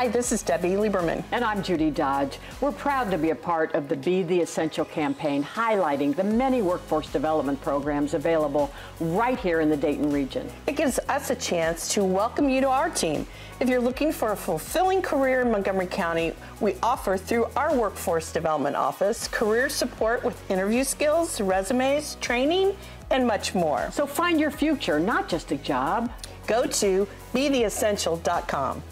Hi, this is Debbie Lieberman. And I'm Judy Dodge. We're proud to be a part of the Be the Essential campaign, highlighting the many workforce development programs available right here in the Dayton region. It gives us a chance to welcome you to our team. If you're looking for a fulfilling career in Montgomery County, we offer through our Workforce Development Office career support with interview skills, resumes, training, and much more. So find your future, not just a job. Go to betheessential.com.